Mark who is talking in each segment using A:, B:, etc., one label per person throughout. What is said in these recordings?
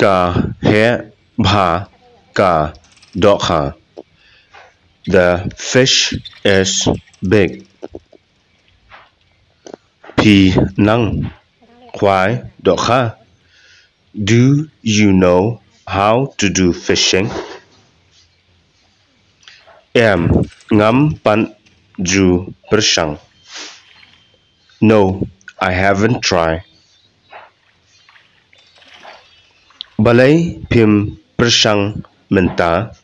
A: ka he bha ka dokha. The fish is big. Pi nang kwai dokha. Do you know how to do fishing? Em ngắm pan ju persang. No, I haven't tried. Balay pim persang menta.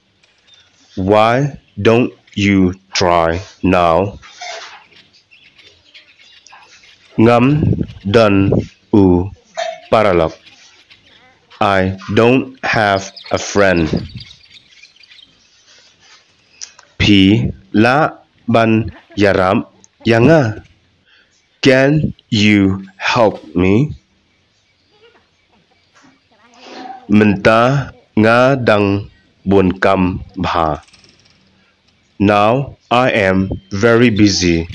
A: Why don't you try now? Ngắm dần u. I don't have a friend. Pi la ban yaram yanga. Can you help me? Menta nga dang buồn cam bha. Now I am very busy.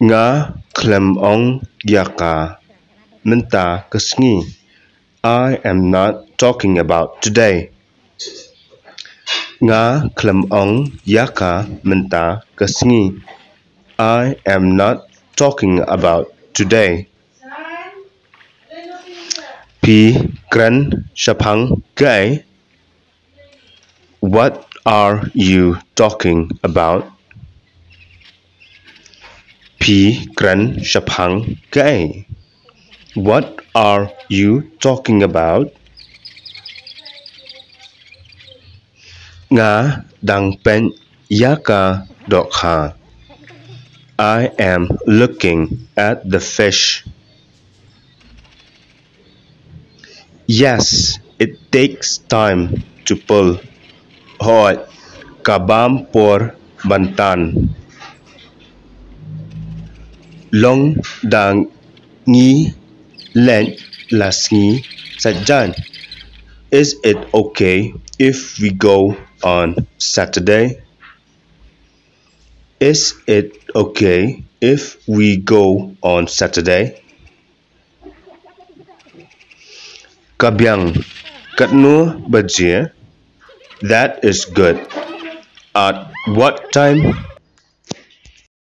A: Nga klem ong yaka. Menta kasngi. I am not talking about today. Nga klem ong yaka menta kasngi. I am not talking about today. Pi kren shapang gay. What are you talking about? Pi kren shapang gay. What are you talking about? Nga dang pen yaka dokha. I am looking at the fish. Yes, it takes time to pull. Hot kabam por bantan. Long dang ngi len lasngi sajan. Is it okay if we go on Saturday? Is it okay if we go on Saturday? Kabyang katnu bajia. That is good. At what time